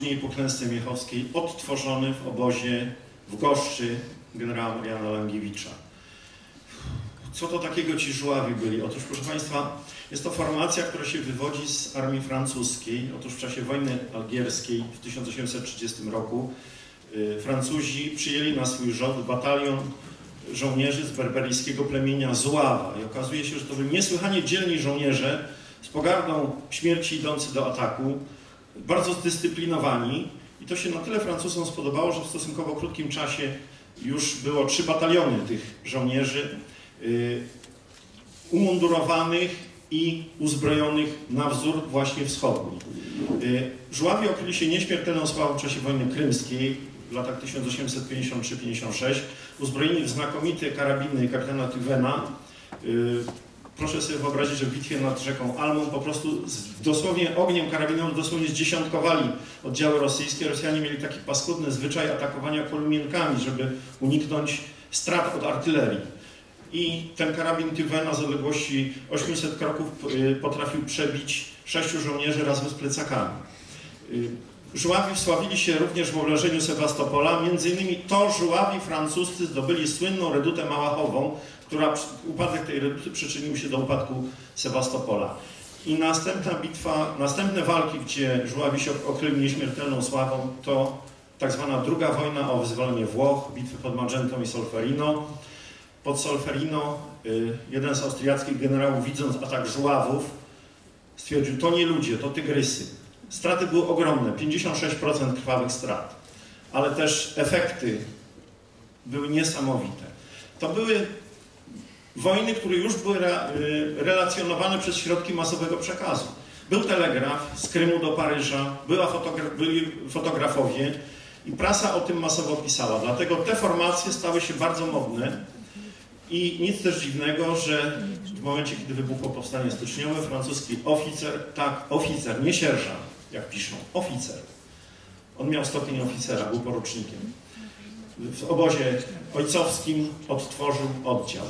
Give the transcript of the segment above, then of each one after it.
później po klęsce miechowskiej odtworzony w obozie w Goszczy generała Mariana Langiewicza. Co to takiego ci żuławi byli? Otóż, proszę Państwa, jest to formacja, która się wywodzi z armii francuskiej. Otóż w czasie wojny algierskiej w 1830 roku y, Francuzi przyjęli na swój rząd batalion żołnierzy z berberyjskiego plemienia Zuława. I okazuje się, że to byli niesłychanie dzielni żołnierze, z pogardą śmierci idący do ataku, bardzo zdyscyplinowani. I to się na tyle Francuzom spodobało, że w stosunkowo krótkim czasie już było trzy bataliony tych żołnierzy y, umundurowanych i uzbrojonych na wzór właśnie wschodni. Y, żuławie okryli się nieśmiertelną sławą w czasie wojny krymskiej w latach 1853-56, uzbrojeni w znakomite karabiny kapitana Tywena. Y, proszę sobie wyobrazić, że w bitwie nad rzeką Almą po prostu z, dosłownie ogniem karabinowym dosłownie zdziesiątkowali oddziały rosyjskie. Rosjanie mieli taki paskudny zwyczaj atakowania kolumienkami, żeby uniknąć strat od artylerii. I ten karabin Tywena z odległości 800 kroków y, potrafił przebić sześciu żołnierzy razem z plecakami. Żuławi wsławili się również w oblężeniu Sewastopola. Między innymi to żuławi francuscy zdobyli słynną redutę Małachową, która upadek tej reduty przyczynił się do upadku Sewastopola. I następna bitwa, następne walki, gdzie żuławi się okryli nieśmiertelną sławą, to tak zwana druga wojna o wyzwolenie Włoch, bitwy pod Magentą i Solferino. Pod Solferino y, jeden z austriackich generałów, widząc atak żuławów, stwierdził, to nie ludzie, to tygrysy. Straty były ogromne, 56% krwawych strat, ale też efekty były niesamowite. To były wojny, które już były y, relacjonowane przez środki masowego przekazu. Był telegraf z Krymu do Paryża, była fotogra byli fotografowie i prasa o tym masowo pisała. Dlatego te formacje stały się bardzo modne i nic też dziwnego, że w momencie, kiedy wybuchło powstanie styczniowe, francuski oficer, tak, oficer, nie sierżant, jak piszą, oficer. On miał stopień oficera, był porucznikiem. W obozie ojcowskim odtworzył oddział.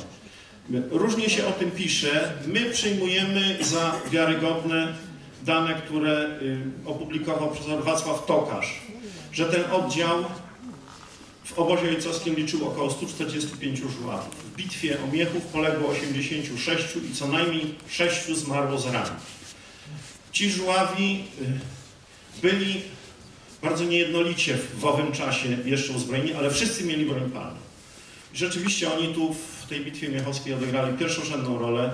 Różnie się o tym pisze. My przyjmujemy za wiarygodne dane, które y, opublikował profesor Wacław Tokarz, że ten oddział w obozie ojcowskim liczył około 145 żuławów. W bitwie o Miechów poległo 86 i co najmniej 6 zmarło z ran. Ci żuławi y, byli bardzo niejednolicie w owym czasie jeszcze uzbrojeni, ale wszyscy mieli broń palną. Rzeczywiście oni tu w tej bitwie miechowskiej odegrali pierwszorzędną rolę.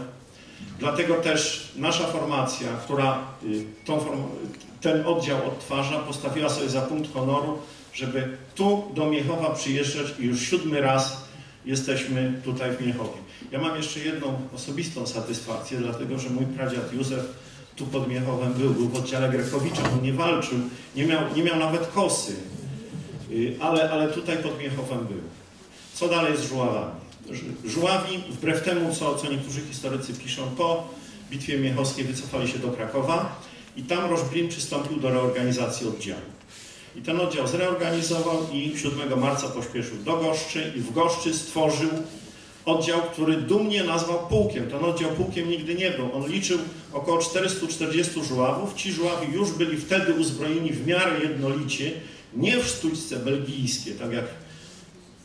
Dlatego też nasza formacja, która y, tą, ten oddział odtwarza, postawiła sobie za punkt honoru, żeby tu do Miechowa przyjeżdżać i już siódmy raz jesteśmy tutaj w Miechowie. Ja mam jeszcze jedną osobistą satysfakcję, dlatego że mój pradziad Józef tu pod Miechowem był, był w oddziale Grekowicza, on nie walczył, nie miał, nie miał nawet kosy, y, ale, ale tutaj pod Miechowem był. Co dalej z żuławami? Żuławi, wbrew temu, co, co niektórzy historycy piszą, po bitwie miechowskiej wycofali się do Krakowa i tam Rożbrin przystąpił do reorganizacji oddziału. I ten oddział zreorganizował i 7 marca pośpieszył do Goszczy i w Goszczy stworzył oddział, który dumnie nazwał pułkiem. Ten oddział pułkiem nigdy nie był. On liczył około 440 żuławów. Ci żuławi już byli wtedy uzbrojeni w miarę jednolicie, nie w sztućce belgijskie, tak jak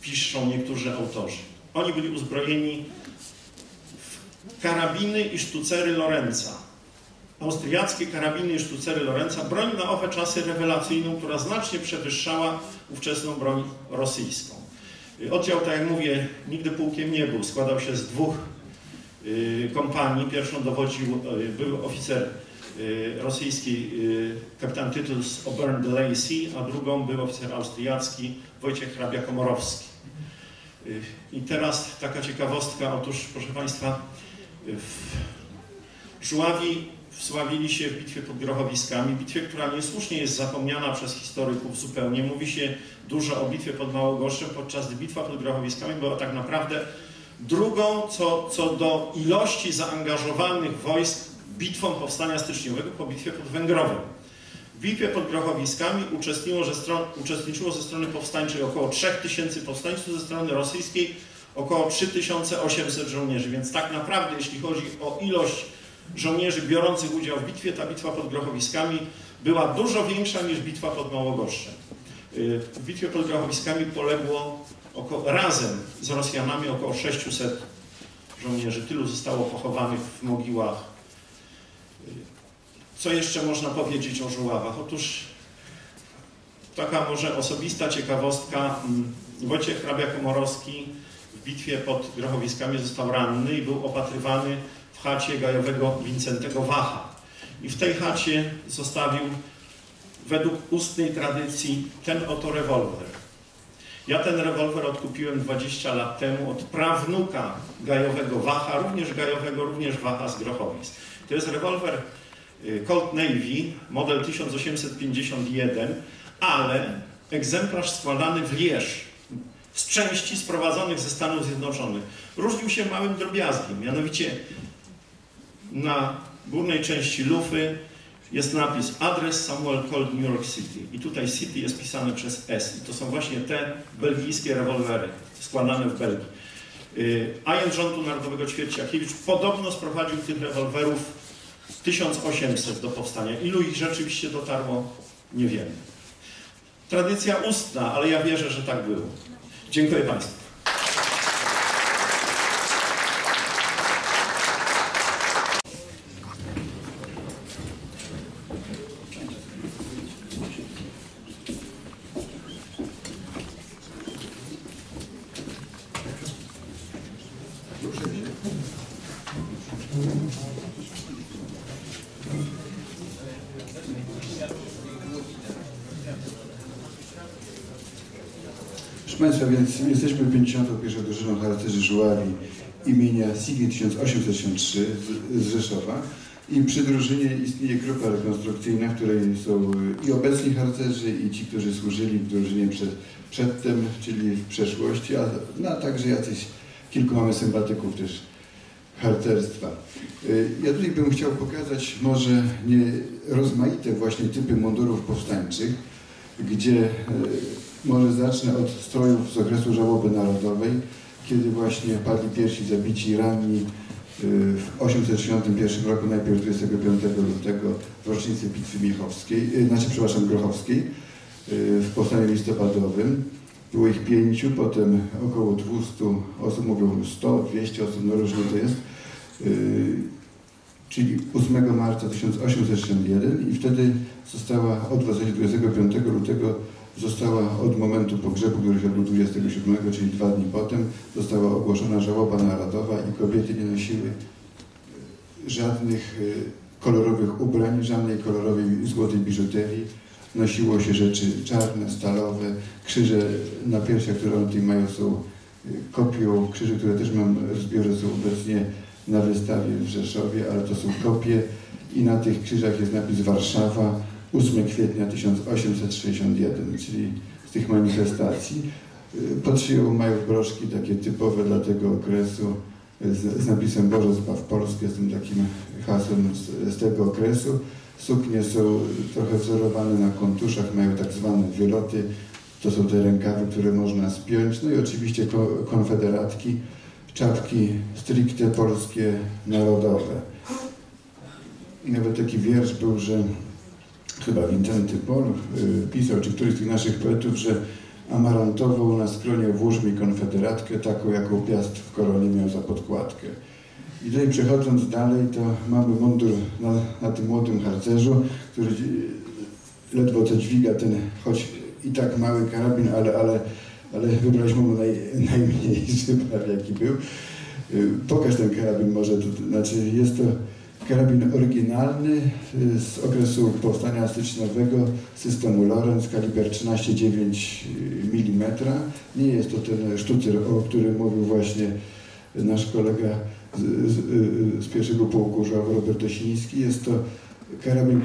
piszą niektórzy autorzy. Oni byli uzbrojeni w karabiny i sztucery Lorenza. Austriackie karabiny i sztucery Lorenza, broń na owe czasy rewelacyjną, która znacznie przewyższała ówczesną broń rosyjską. Oddział, tak jak mówię, nigdy pułkiem nie był. Składał się z dwóch y, kompanii. Pierwszą dowodził y, był oficer y, rosyjski kapitan Tytus Obern de Lacy, a drugą był oficer austriacki Wojciech Hrabia-Komorowski. I teraz taka ciekawostka, otóż proszę Państwa, Żuławi wsławili się w bitwie pod Grochowiskami, bitwie, która niesłusznie jest zapomniana przez historyków zupełnie. Mówi się dużo o bitwie pod Małogoszczem, podczas gdy bitwa pod Grochowiskami była tak naprawdę drugą co, co do ilości zaangażowanych wojsk bitwą powstania styczniowego po bitwie pod Węgrowem. W bitwie pod Grochowiskami uczestniczyło, ze strony, uczestniczyło ze strony powstańczej około 3000 powstańców, ze strony rosyjskiej około 3800 żołnierzy, więc tak naprawdę jeśli chodzi o ilość żołnierzy biorących udział w bitwie, ta bitwa pod Grochowiskami była dużo większa niż bitwa pod Małogoszczem. Y, w bitwie pod Grochowiskami poległo około, razem z Rosjanami około 600 żołnierzy. Tylu zostało pochowanych w mogiłach. Y, co jeszcze można powiedzieć o Żuławach? Otóż taka może osobista ciekawostka. Mm, Wojciech Hrabia Komorowski w bitwie pod Grochowiskami został ranny i był opatrywany w chacie gajowego Wincentego Wacha. I w tej chacie zostawił według ustnej tradycji ten oto rewolwer. Ja ten rewolwer odkupiłem 20 lat temu od prawnuka gajowego Wacha, również gajowego, również Wacha z Grochowic. To jest rewolwer y, Colt Navy, model 1851, ale egzemplarz składany w Lierz, z części sprowadzonych ze Stanów Zjednoczonych. Różnił się małym drobiazgiem, mianowicie na górnej części lufy jest napis adres Samuel Colt New York City i tutaj City jest pisane przez S i to są właśnie te belgijskie rewolwery składane w Belgii. Y, Agent Rządu Narodowego Ćwierciakiewicz podobno sprowadził tych rewolwerów 1800 do powstania. Ilu ich rzeczywiście dotarło, nie wiemy. Tradycja ustna, ale ja wierzę, że tak było. Dziękuję Państwu. Proszę Państwa, więc jesteśmy 51. drużyną harcerzy Żuławi imienia SIGI 1863 z, z Rzeszowa i przy drużynie istnieje grupa rekonstrukcyjna, w której są i obecni harcerzy i ci, którzy służyli w drużynie przed, przedtem, czyli w przeszłości, a, no, a także jacyś kilku mamy sympatyków też harcerstwa. Y, Ja tutaj bym chciał pokazać może nie rozmaite właśnie typy mundurów powstańczych, gdzie y, może zacznę od strojów z okresu żałoby narodowej, kiedy właśnie padli pierwsi zabici ranni y, w 861 roku, najpierw 25 lutego w rocznicy Bitwy Miechowskiej, y, znaczy przepraszam, Grochowskiej y, w powstaniu listopadowym. Było ich pięciu, potem około 200 osób, mówią 100, 200 osób, no różnie to jest. Czyli 8 marca 1861 i wtedy została od 25 lutego została od momentu pogrzebu, który się odbył 27, czyli dwa dni potem, została ogłoszona żałoba narodowa i kobiety nie nosiły żadnych y, kolorowych ubrań, żadnej kolorowej złotej biżuterii. Nosiło się rzeczy czarne, stalowe, krzyże na piersiach, które tutaj mają są y, kopią, krzyży, które też mam w zbiorze są obecnie na wystawie w Rzeszowie, ale to są kopie. I na tych krzyżach jest napis Warszawa, 8 kwietnia 1861, czyli z tych manifestacji. Y, Pod szyją mają broszki takie typowe dla tego okresu z, z napisem Boże zbaw Polskę, z tym takim hasłem z, z tego okresu. Suknie są trochę wzorowane na kontuszach, mają tak zwane wyloty. To są te rękawy, które można spiąć. No i oczywiście ko- konfederatki, czapki stricte polskie, narodowe. Nawet taki wiersz był, że chyba Wincenty Pol y, pisał, czy któryś z tych naszych poetów, że amarantową na skronie włóż mi konfederatkę, taką jaką piast w koronie miał za podkładkę. I tutaj przechodząc dalej, to mamy mundur na, na tym młodym harcerzu, który y, ledwo co dźwiga ten, choć i tak mały karabin, ale, ale, ale wybraliśmy mu naj, najmniejszy prawie jaki był. Y, Pokaż ten karabin może, to, znaczy jest to karabin oryginalny y, z okresu powstania styczniowego systemu Lorenz, kaliber 13,9 mm. Nie jest to ten sztucer, o którym mówił właśnie nasz kolega z, z, y, z pierwszego pułku żołnierza Robert Osiński. Jest to karabin,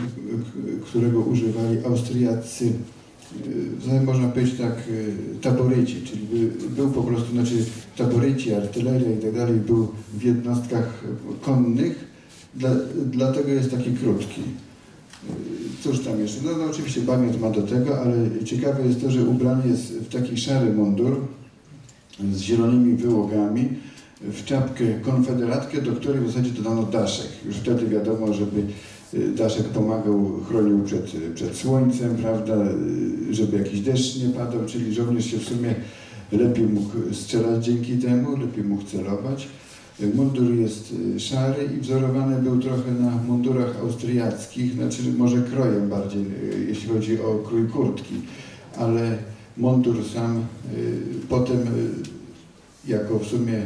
którego używali Austriacy, y, zasadzie można powiedzieć tak, y, taboryci, czyli by, był po prostu, znaczy taboryci, artyleria i tak dalej, był w jednostkach konnych, dla, dlatego jest taki krótki. Y, Cóż tam jeszcze? No, no oczywiście pamięć ma do tego, ale ciekawe jest to, że ubrany jest w taki szary mundur z zielonymi wyłogami, w czapkę konfederatkę, do której w zasadzie dodano daszek. Już wtedy wiadomo, żeby y, Daszek pomagał, chronił przed, przed słońcem, prawda, y, żeby jakiś deszcz nie padał, czyli żołnierz się w sumie lepiej mógł strzelać dzięki temu, lepiej mógł celować. Y, Mundur jest y, szary i wzorowany był trochę na mundurach austriackich, znaczy może krojem bardziej, y, jeśli chodzi o krój kurtki, ale mundur sam potem, jako w sumie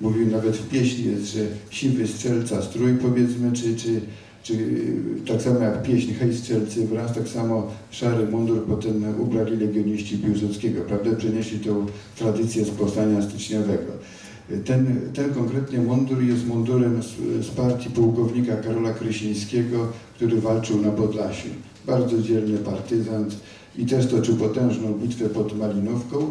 mówił nawet w pieśni jest, że siwy strzelca strój powiedzmy, czy, czy, czy tak samo jak pieśń Hej strzelcy wraz, tak samo szary mundur potem ubrali legioniści Piłsudskiego, prawda, przenieśli tą tradycję z powstania styczniowego. Ten, ten konkretnie mundur jest mundurem z, z partii pułkownika Karola Krysińskiego, który walczył na Podlasiu. Bardzo dzielny partyzant i też toczył potężną bitwę pod Malinówką,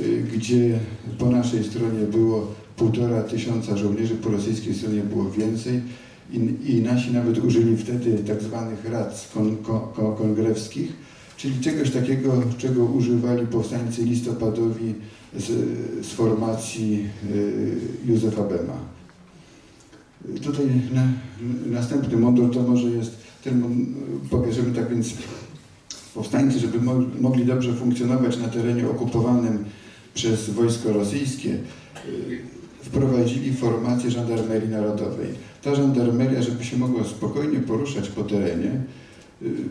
y, gdzie po naszej stronie było półtora tysiąca żołnierzy, po rosyjskiej stronie było więcej i, i nasi nawet użyli wtedy tak zwanych rad kon, kon, kon, kongrewskich, czyli czegoś takiego, czego używali powstańcy listopadowi z, z formacji y, Józefa Bema. Tutaj na, następny mundur to może jest ten, powiedzmy tak więc powstańcy, żeby mo mogli dobrze funkcjonować na terenie okupowanym przez wojsko rosyjskie, y, wprowadzili formację żandarmerii narodowej. Ta żandarmeria, żeby się mogła spokojnie poruszać po terenie,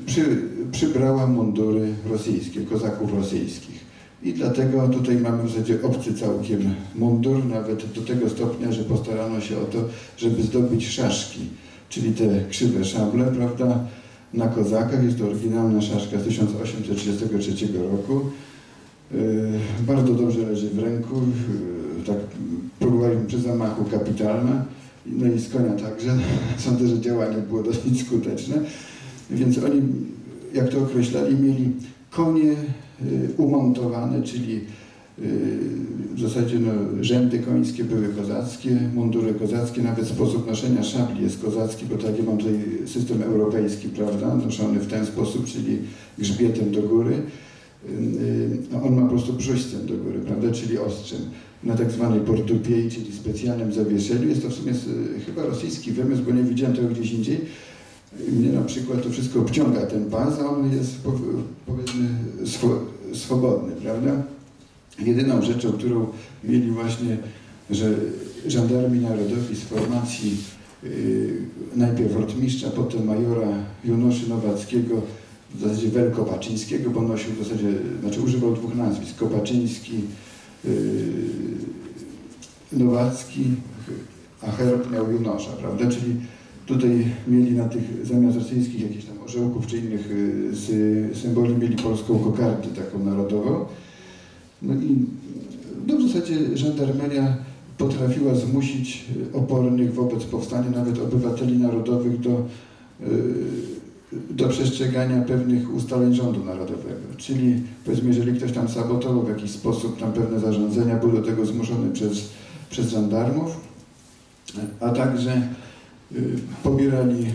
przy, przybrała mundury rosyjskie, kozaków rosyjskich. I dlatego tutaj mamy w zasadzie obcy całkiem mundur, nawet do tego stopnia, że postarano się o to, żeby zdobyć szaszki, czyli te krzywe szable, prawda, na kozakach. Jest to oryginalna szaszka z 1833 roku. Yy, Bardzo dobrze leży w ręku, yy, tak próbowaliśmy przy zamachu kapitalna, no i z konia także. Sądzę, że działanie było dosyć skuteczne. Więc oni, jak to określali, mieli konie yy, umontowane, czyli yy, w zasadzie no, rzędy końskie były kozackie, mundury kozackie, nawet sposób noszenia szabli jest kozacki, bo tak ja mam tutaj system europejski, prawda, noszony w ten sposób, czyli grzbietem do góry. Yy, no, on ma po prostu brzuźcem do góry, prawda, czyli ostrzem, na tak zwanej portupiei, czyli specjalnym zawieszeniu. Jest to w sumie chyba rosyjski wymysł, bo nie widziałem tego gdzieś indziej. Mnie na przykład to wszystko obciąga ten pas, a on jest po- powiedzmy swo, swobodny, prawda? Jedyną rzeczą, którą mieli właśnie, że żandarmi narodowi z formacji yy, najpierw rotmistrza, potem majora Junoszy Nowackiego, w zasadzie Wel Kopaczyńskiego, bo nosił w zasadzie, znaczy używał dwóch nazwisk, Kopaczyński, yy, Nowacki, a herb miał Junosza, prawda? Czyli tutaj mieli na tych zamiast rosyjskich jakichś tam orzełków czy innych sy, symboli, mieli polską kokardę taką narodową. No i no w zasadzie żandarmeria potrafiła zmusić opornych wobec powstania nawet obywateli narodowych do, yy, do przestrzegania pewnych ustaleń rządu narodowego. Czyli powiedzmy, jeżeli ktoś tam sabotował w jakiś sposób tam pewne zarządzenia, był do tego zmuszony przez, przez żandarmów, a także pobierali, yy,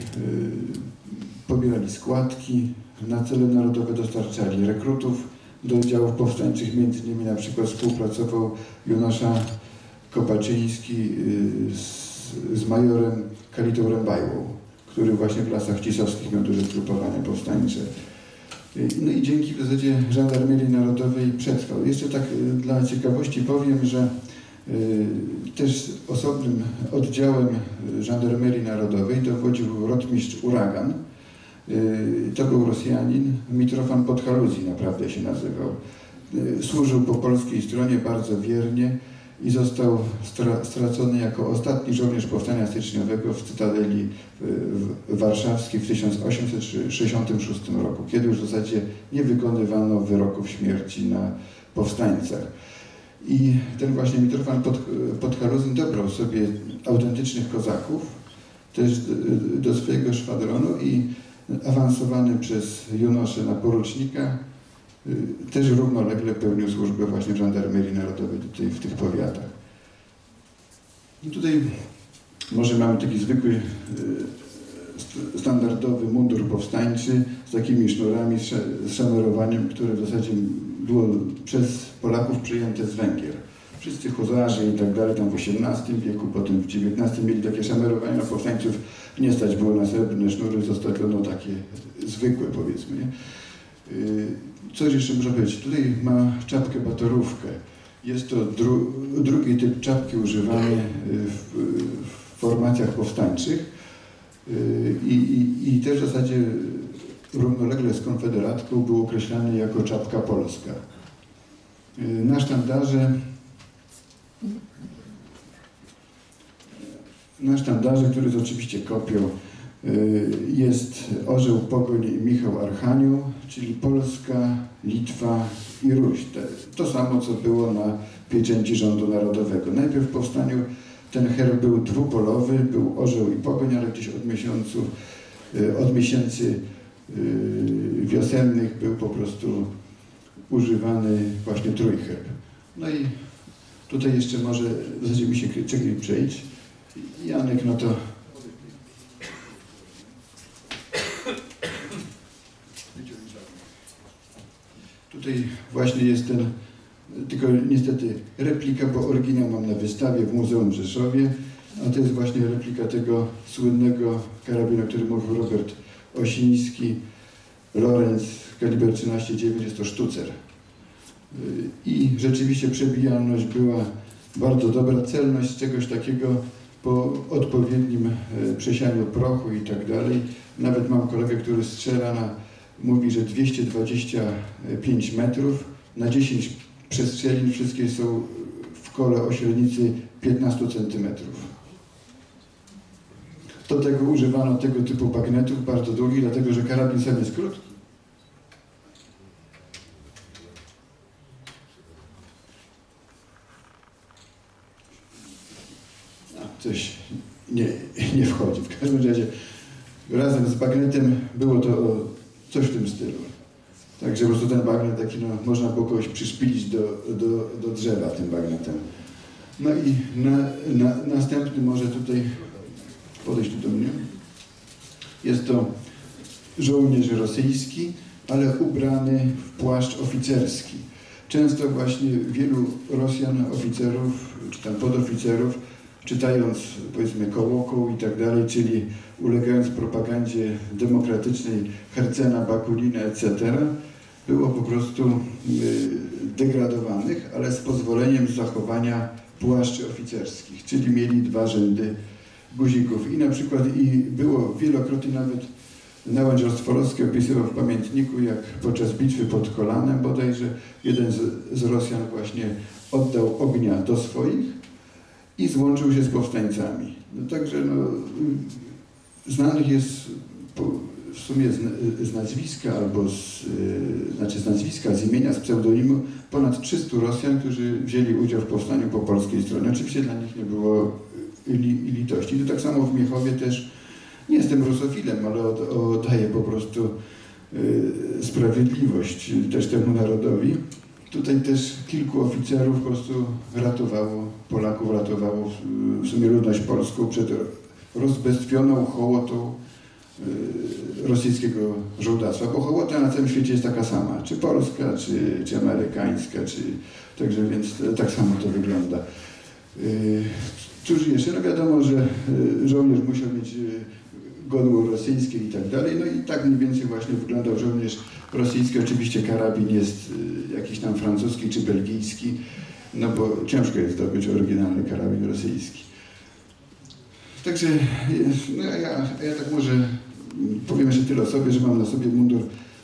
pobierali składki, na cele narodowe dostarczali rekrutów, do oddziałów powstańczych, między innymi na przykład współpracował Jonasza Kopaczyński y, z, z majorem Kalitą Rębajłą, który właśnie w lasach cisowskich miał duże zgrupowania powstańcze. Y, No i dzięki w zasadzie Żandarmerii Narodowej przetrwał. Jeszcze tak y, dla ciekawości powiem, że y, też osobnym oddziałem y, Żandarmerii Narodowej dowodził rotmistrz Uragan, Y, To był Rosjanin, Mitrofan Podhaluzji naprawdę się nazywał. Y, Służył po polskiej stronie bardzo wiernie i został stra stracony jako ostatni żołnierz powstania styczniowego w Cytadeli y, warszawskiej w 1866 roku, kiedy już w zasadzie nie wykonywano wyroków śmierci na powstańcach. I ten właśnie Mitrofan Pod, Podhaluzin dobrał sobie autentycznych kozaków też do, swojego szwadronu i awansowany przez Junoszę na porucznika, y, też równolegle pełnił służbę właśnie w Żandarmerii Narodowej tutaj w tych powiatach. I tutaj może mamy taki zwykły, y, st- standardowy mundur powstańczy z takimi sznurami, z szanurowaniem, które w zasadzie było przez Polaków przyjęte z Węgier. Wszyscy huzarze i tak dalej, tam w XVIII wieku, potem w XIX mieli takie szamerowania na powstańców. Nie stać było na srebrne sznury, zostawiono takie zwykłe powiedzmy. Nie? Yy, Coś jeszcze można powiedzieć. Tutaj ma czapkę batorówkę. Jest to dru, drugi typ czapki używany yy, w, w formacjach powstańczych yy, i, i, i też w zasadzie równolegle z Konfederatką był określany jako czapka polska. Yy, Na sztandarze na sztandarze, który jest oczywiście kopią, yy, jest orzeł pogoń Michał Archaniu, czyli Polska, Litwa i Ruś. To samo, co było na pieczęci rządu narodowego. Najpierw w powstaniu ten herb był dwupolowy, był orzeł i pogoń, ale gdzieś od miesiąców, yy, od miesięcy wiosennych był po prostu używany właśnie trójherb. No i tutaj jeszcze może w zasadzie mi się czekaj przejść. Janek, no to Tutaj właśnie jest ten, tylko niestety replika, bo oryginał mam na wystawie w Muzeum w Rzeszowie, a to jest właśnie replika tego słynnego karabinu, o którym mówił Robert Osiński, Lorenz, kaliber 13,9, jest to sztucer. I rzeczywiście przebijalność była bardzo dobra, celność czegoś takiego po odpowiednim e, przesianiu prochu i tak dalej. Nawet mam kolegę, który strzela na, mówi, że 225 metrów na 10 przestrzelin wszystkie są w kole o średnicy 15 centymetrów. Do tego używano tego typu bagnetów bardzo długich, dlatego że karabin sam jest krótki. A, coś nie, nie wchodzi. W każdym razie razem z bagnetem było to coś w tym stylu. Także po prostu ten bagnet taki, no, można było kogoś przyszpilić do, do, do drzewa tym bagnetem. No i na, na, następny może tutaj podejść tu do mnie. Jest to żołnierz rosyjski, ale ubrany w płaszcz oficerski. Często właśnie wielu Rosjan, oficerów czy tam podoficerów, czytając powiedzmy kołoką i tak dalej, czyli ulegając propagandzie demokratycznej Hercena, Bakulina, etc., było po prostu y, degradowanych, ale z pozwoleniem zachowania płaszczy oficerskich, czyli mieli dwa rzędy guzików. I na przykład i było wielokrotnie nawet Nałęcz Rostworowski opisywał w pamiętniku, jak podczas bitwy pod Kolanem bodajże jeden z, z Rosjan właśnie oddał ognia do swoich i złączył się z powstańcami. No, także no, znanych jest w sumie z, z nazwiska albo z, y, znaczy z nazwiska, z imienia, z pseudonimu ponad 300 Rosjan, którzy wzięli udział w powstaniu po polskiej stronie. Oczywiście dla nich nie było li, litości. To tak samo w Miechowie też nie jestem rusofilem, ale od, oddaję po prostu y, sprawiedliwość też temu narodowi. Tutaj też kilku oficerów po prostu ratowało, Polaków ratowało w, sumie ludność polską przed rozbestwioną hołotą y, rosyjskiego żołdactwa, bo hołota na całym świecie jest taka sama, czy polska, czy, czy amerykańska, czy, także więc tak samo to wygląda. Y, Cóż jeszcze? No wiadomo, że y, żołnierz musiał mieć y, godło rosyjskie i tak dalej. No i tak mniej więcej właśnie wyglądał żołnierz rosyjski. Oczywiście karabin jest y, jakiś tam francuski czy belgijski, no bo ciężko jest zdobyć oryginalny karabin rosyjski. Także no ja, ja tak może powiem jeszcze tyle o sobie, że mam na sobie mundur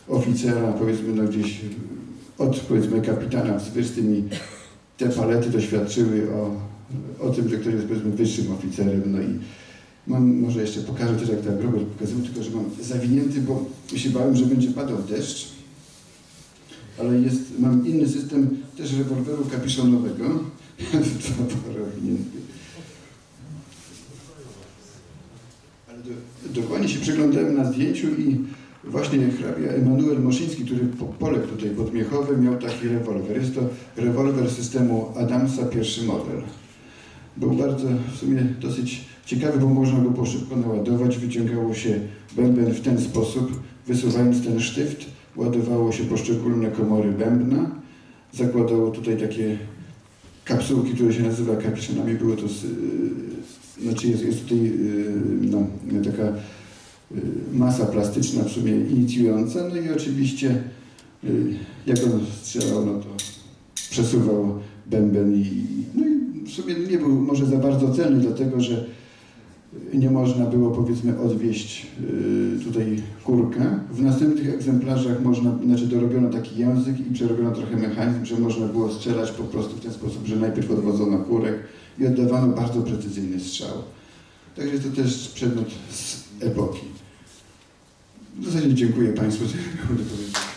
oficera, powiedzmy no gdzieś od powiedzmy kapitana wzwyż tymi te palety doświadczyły o, o tym, że ktoś jest powiedzmy wyższym oficerem, no i Mam, może jeszcze pokażę też, jak tak Robert pokazał, tylko że mam zawinięty, bo się bałem, że będzie padał deszcz. Ale jest, mam inny system też rewolweru kapiszonowego. Ale do, dokładnie się przeglądałem na zdjęciu i właśnie hrabia Emanuel Moszyński, który po, tutaj pod Miechowem miał taki rewolwer. Jest to rewolwer systemu Adamsa, pierwszy model. Był bardzo w sumie dosyć ciekawy, bo można go po szybko naładować. Wyciągało się bęben w ten sposób, wysuwając ten sztyft, ładowało się poszczególne komory bębna, zakładało tutaj takie kapsułki, które się nazywa kapiszonami, było to, y, znaczy jest, jest tutaj y, no, taka y, masa plastyczna w sumie inicjująca, no i oczywiście jak on strzelał, no to przesuwał bęben i, no i w sumie nie był może za bardzo celny, dlatego że nie można było powiedzmy odwieść y, tutaj kurkę. W następnych egzemplarzach można, znaczy dorobiono taki język i przerobiono trochę mechanizm, że można było strzelać po prostu w ten sposób, że najpierw odwodzono kurek i oddawano bardzo precyzyjny strzał. Także to też przedmiot z epoki. W zasadzie dziękuję Państwu za powiedzenia.